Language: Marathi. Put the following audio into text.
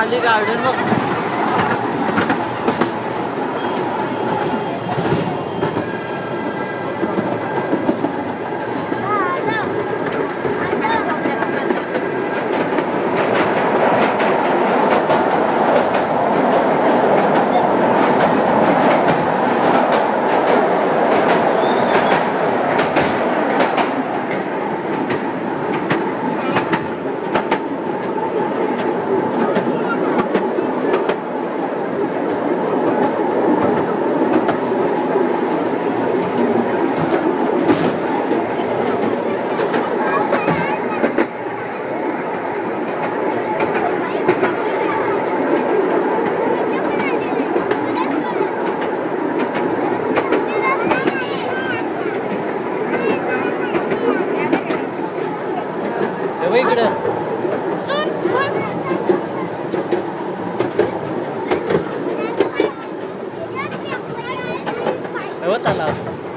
खाली गार्डन बघ. हे इकडं. हे तलाव